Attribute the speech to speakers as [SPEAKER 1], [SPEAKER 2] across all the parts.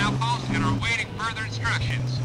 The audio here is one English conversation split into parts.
[SPEAKER 1] outpost and are awaiting further instructions.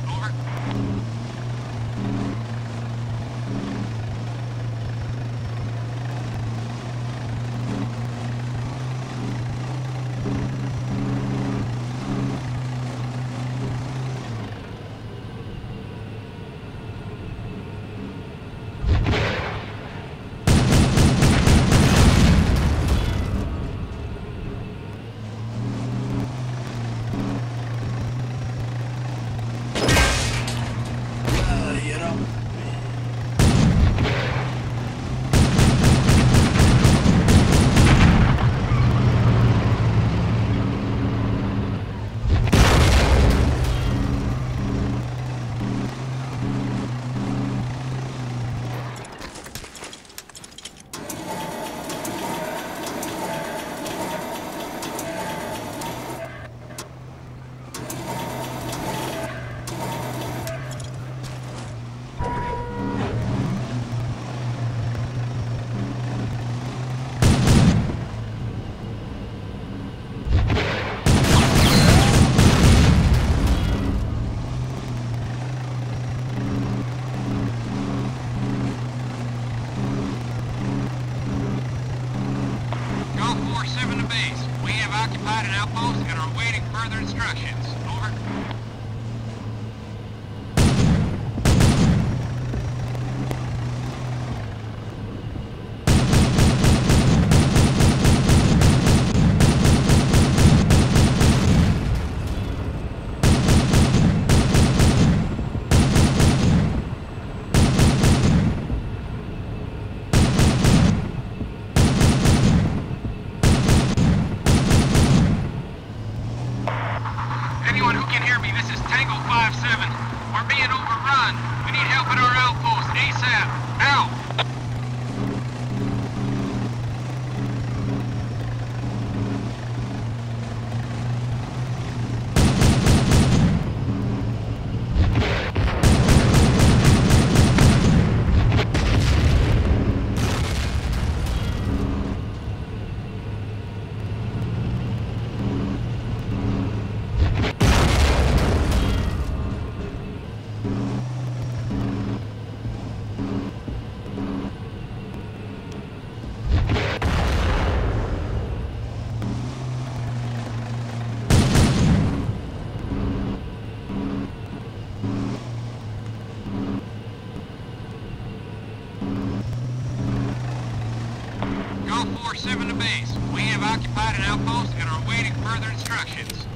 [SPEAKER 1] 4-7 to base. We have occupied an outpost and are awaiting further instructions.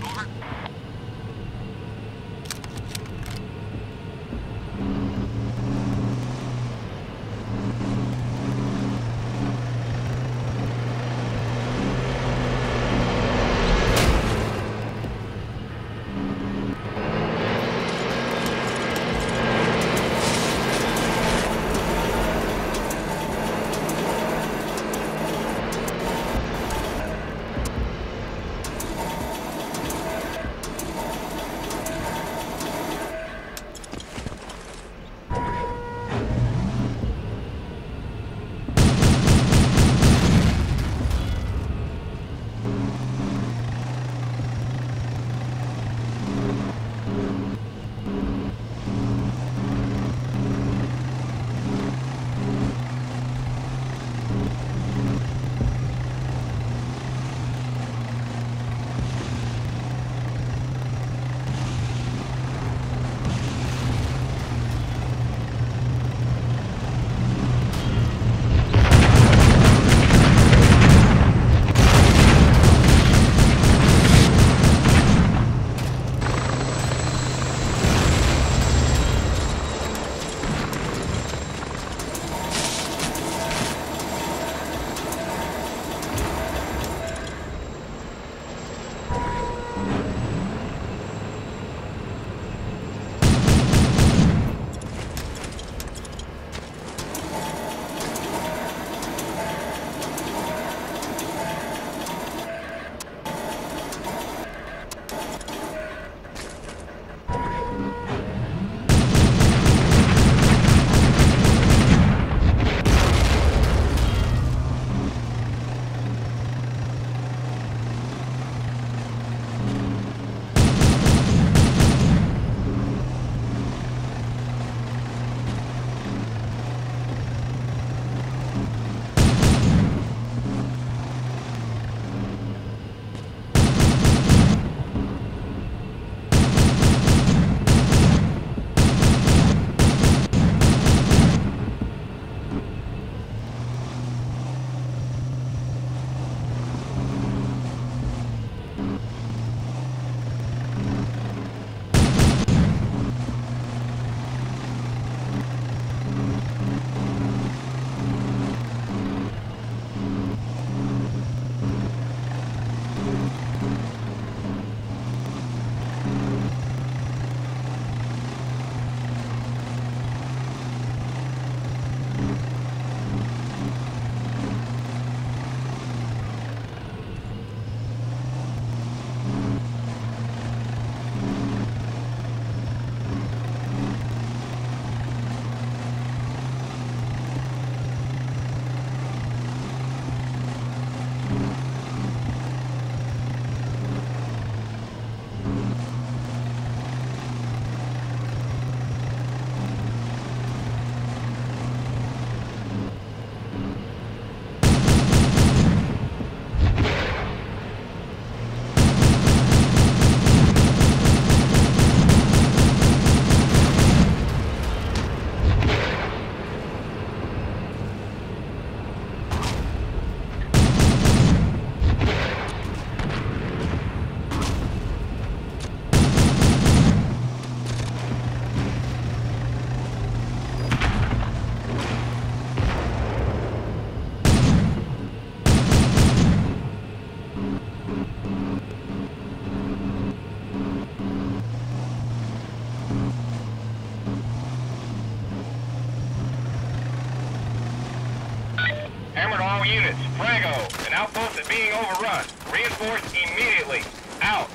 [SPEAKER 1] done. Reinforce immediately. Out.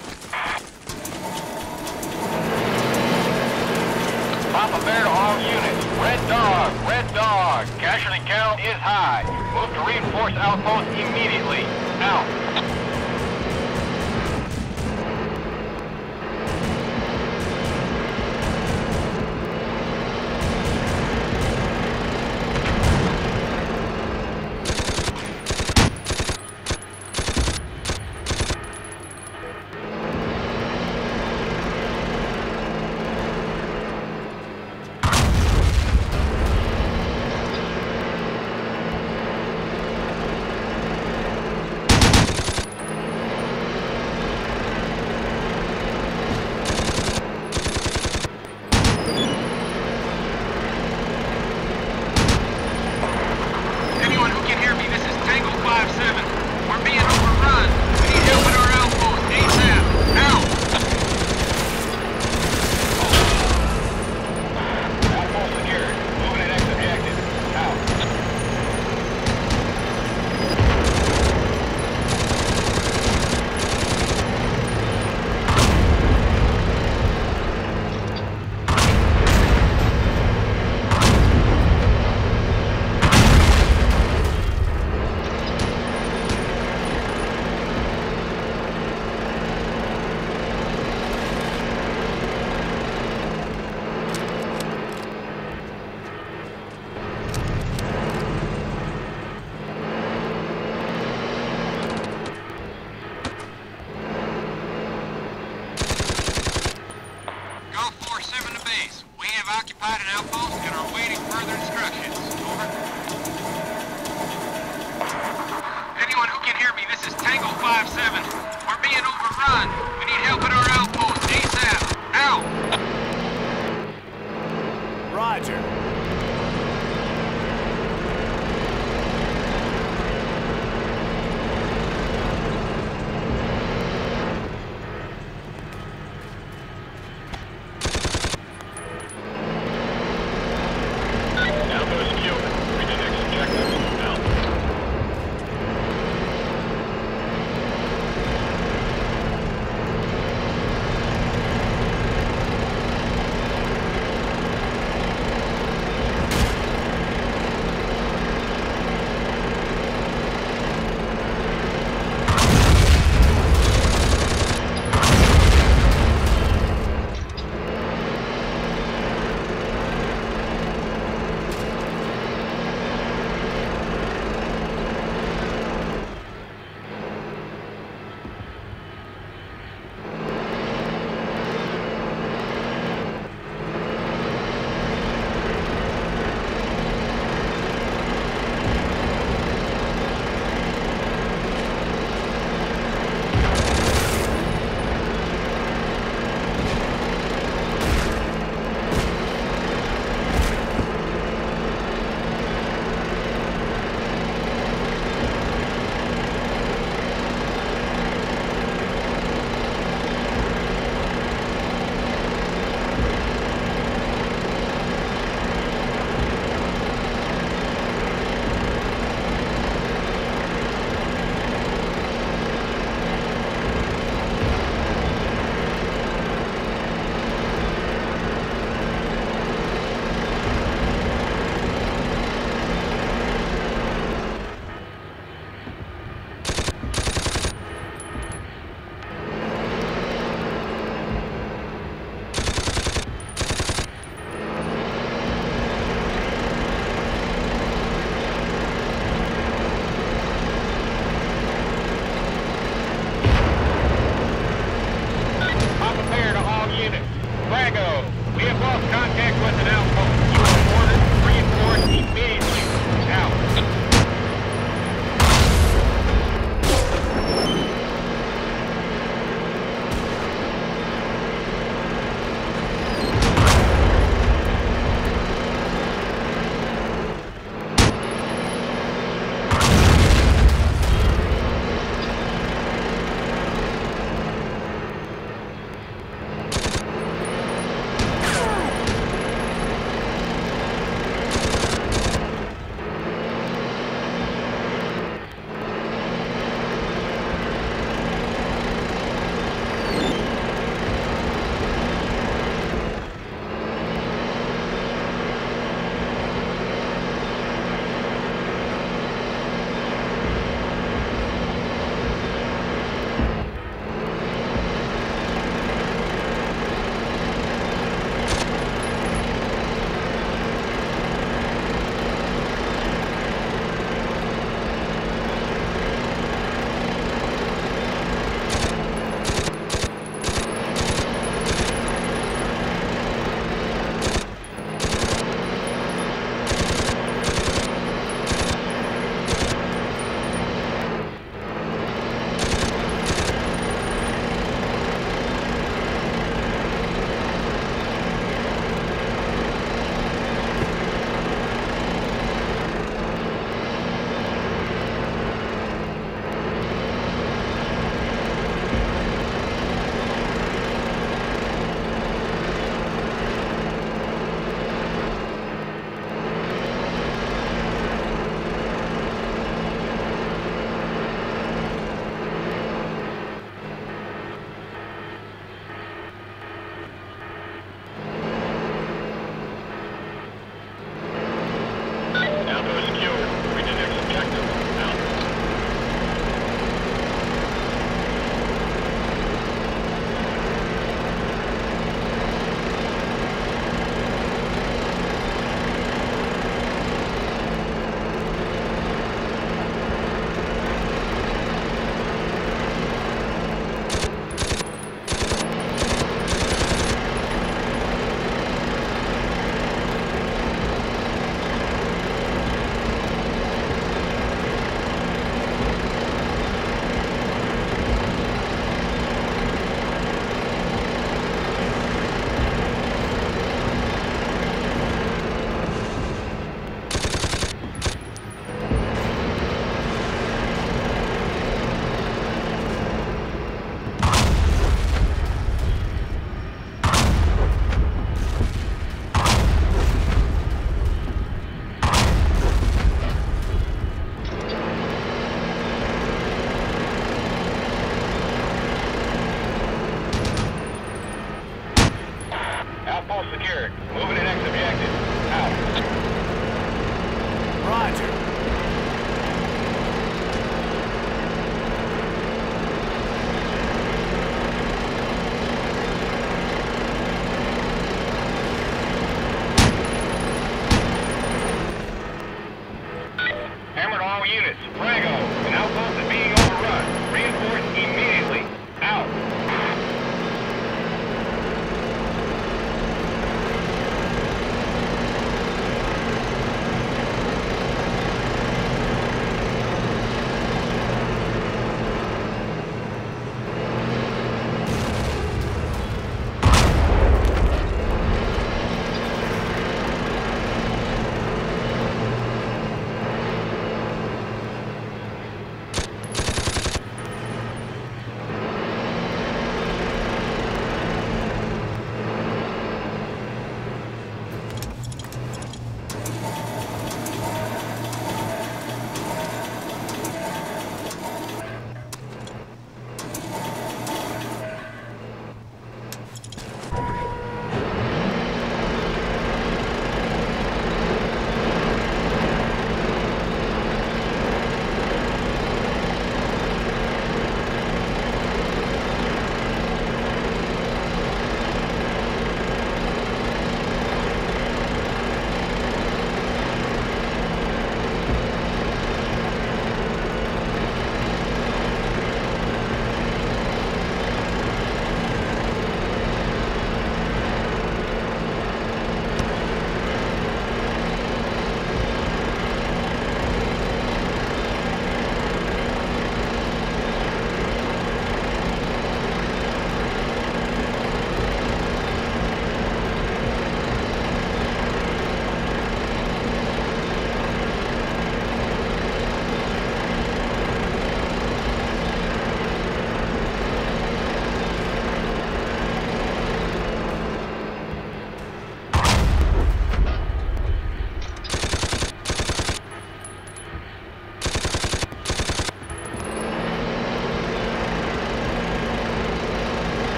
[SPEAKER 1] Papa Bear all units. Red Dog, Red Dog. Casualty count is high. Move to reinforce outpost immediately. Out. we need help at our outpost Roger.